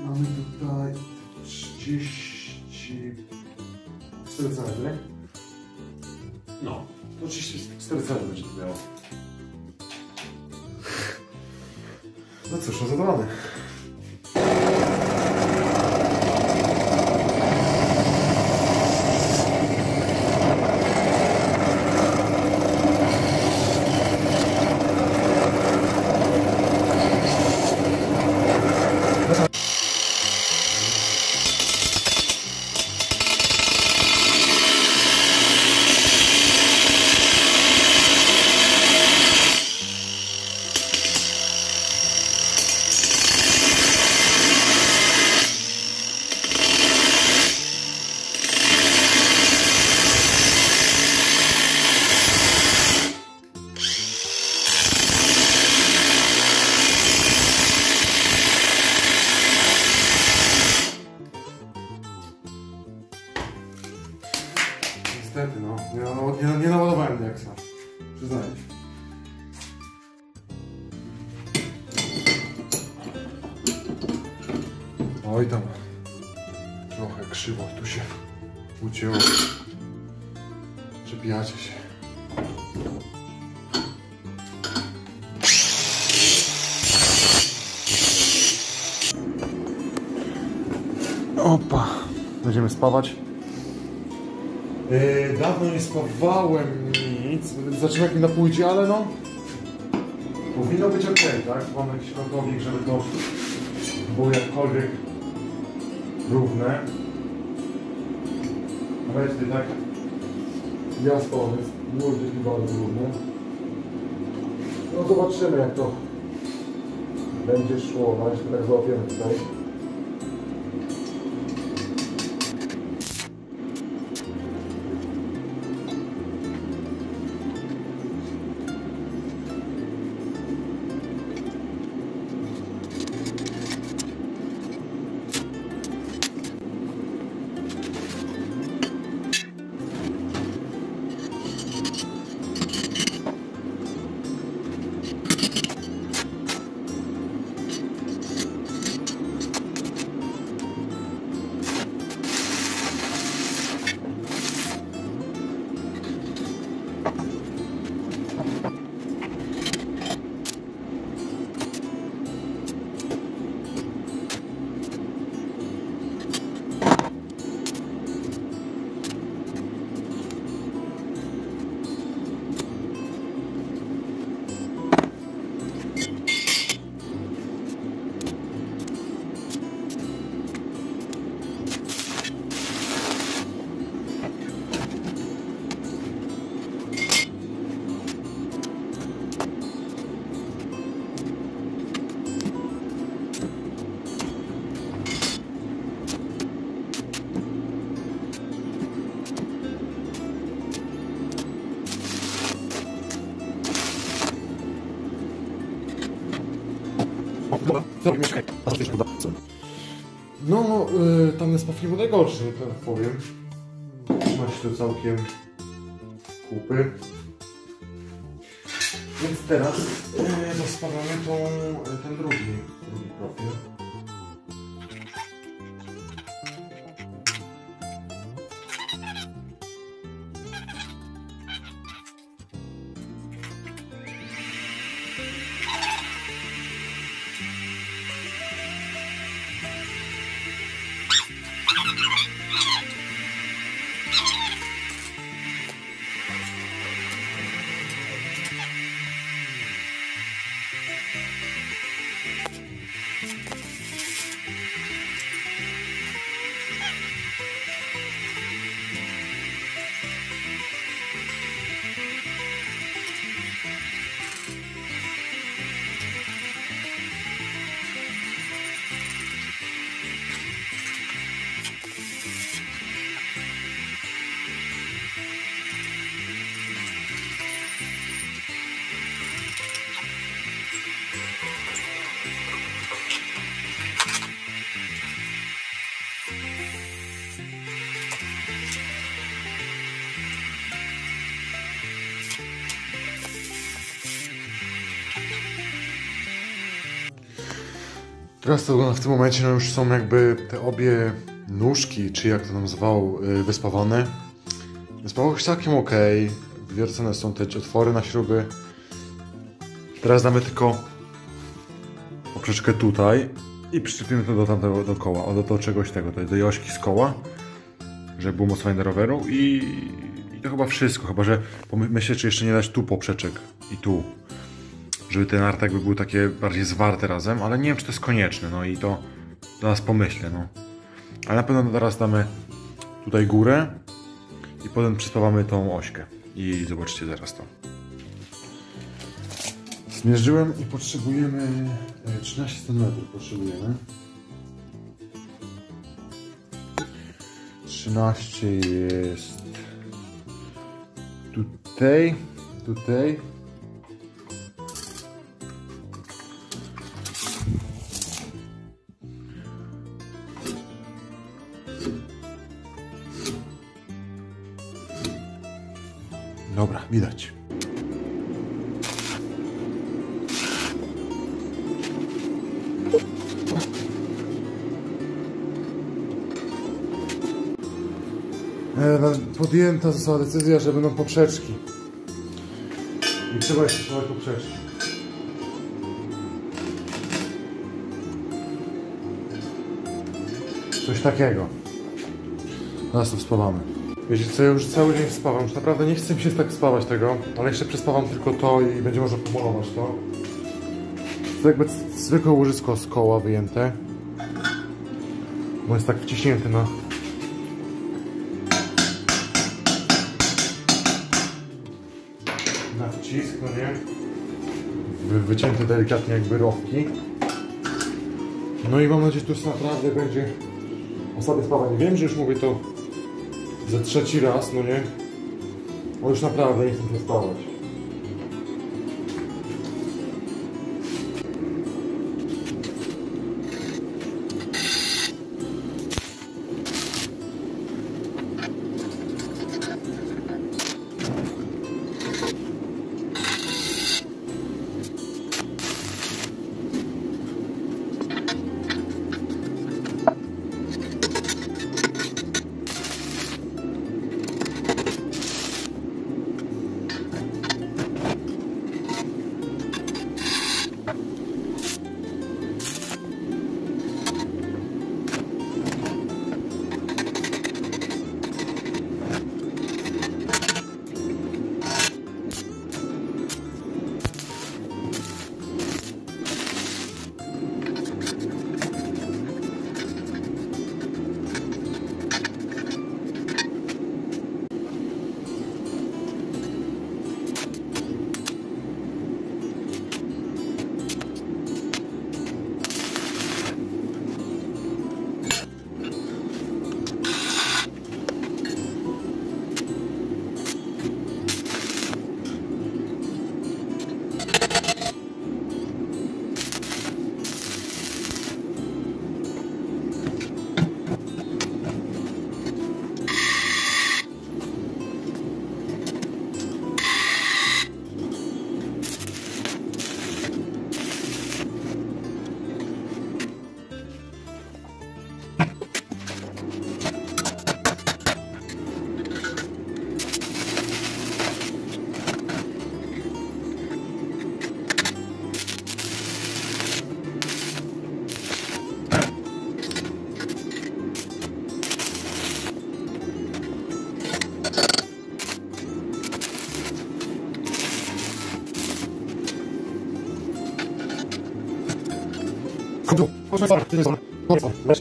Mamy tutaj 34 cale, tak? No. To 34 cale będzie to miało. No cóż, no zadowolony. Oj tam. Trochę krzywo tu się ucięło. Przebijacie się. Opa. Będziemy spawać. Yy, dawno nie spawałem nic. Zobaczymy jak mi na pójdzie, ale no. Powinno być ok, tak? Mam jakiś rokownik, żeby to było jakkolwiek równe. Tutaj tak więc może być bardzo równe. No zobaczymy jak to będzie szło. No jeszcze tak złapiemy tutaj. Pewnie był najgorszy, tak powiem. Ma się to całkiem kupy. Więc teraz y, rozpadamy tą, y, ten drugi, drugi profil. Teraz to w tym momencie, no już są jakby te obie nóżki, czy jak to nazywał, yy, wyspawane. Wyspało się całkiem ok. Wywiercone są te otwory na śruby. Teraz damy tylko poprzeczkę tutaj i przyczepimy to do tamtego do koła, do, do czegoś tego, do, do ośki z koła, żeby było mocowanie do roweru i, i to chyba wszystko, chyba że myślę, czy jeszcze nie dać tu poprzeczek i tu, żeby te narty jakby były takie bardziej zwarte razem, ale nie wiem, czy to jest konieczne, no i to zaraz pomyślę, no. Ale na pewno teraz damy tutaj górę i potem przyspawamy tą ośkę i zobaczycie zaraz to. Zmierzyłem i potrzebujemy e, 13 cm potrzebujemy. 13 jest tutaj, tutaj. Dobra, widać. E, no, Podjęta została decyzja, że będą poprzeczki. I trzeba jeszcze stosować poprzeczki. Coś takiego. Zaraz to spawamy. Wiecie co, ja już cały dzień spawam. Już naprawdę nie chcę mi się tak spawać tego, ale jeszcze przespawam tylko to i będzie można pomalować to. To jakby zwykłe łożysko z koła wyjęte. Bo jest tak wciśnięty na, na wcisk, no nie? Wy, wycięte delikatnie jakby rowki. No i mam nadzieję, że to już naprawdę będzie ostatnie spawanie. Wiem, że już mówię to za trzeci raz, no nie? Ale już naprawdę nie chcę się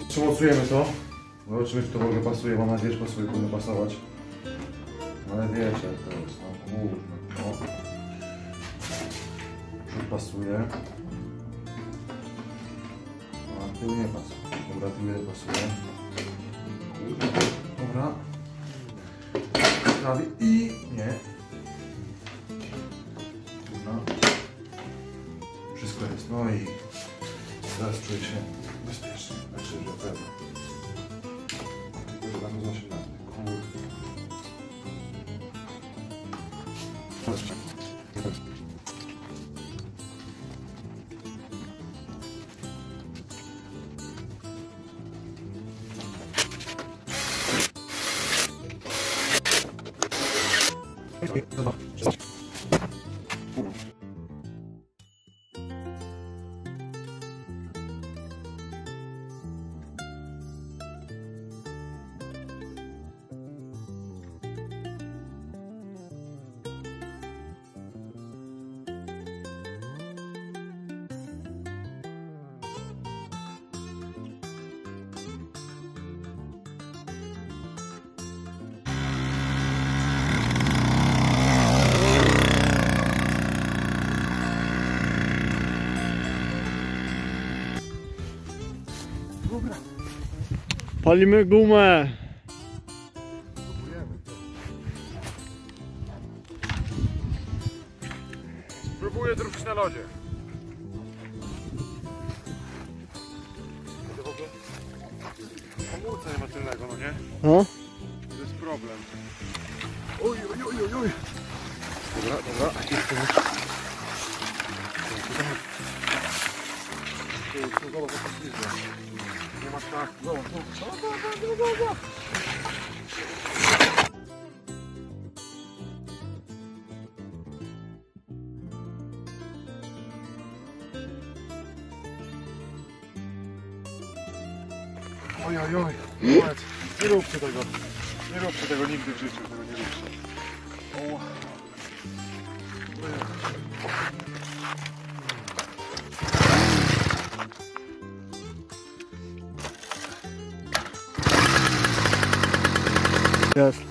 Przymocujemy to. Zobaczymy, czy to w ogóle pasuje. Mam nadzieję, że pasuje, powinno pasować. Ale wiecie, to jest. No. Przód pasuje. A tył nie pasuje. Dobra, tył nie pasuje. Dobra. Prawie i nie. Dobra. Wszystko jest. No i Teraz czuję się bezpiecznie, znaczy, że pewno. Może tam znosi na mnie, Thank Palimy gumę. Próbuję zrobić na lodzie. Hamulca nie ma tylnego, no nie? No. To jest problem. Oj, oj, oj, oj, oj. Dobra, dobra. Jeszcze nie. Tu, Nie ma tak. Zobacz, zobacz, zobacz. Oj, oj, oj. Nie róbcie tego. Nie róbcie tego nigdy w życiu. Tego nie róbcie. Oła. Jest.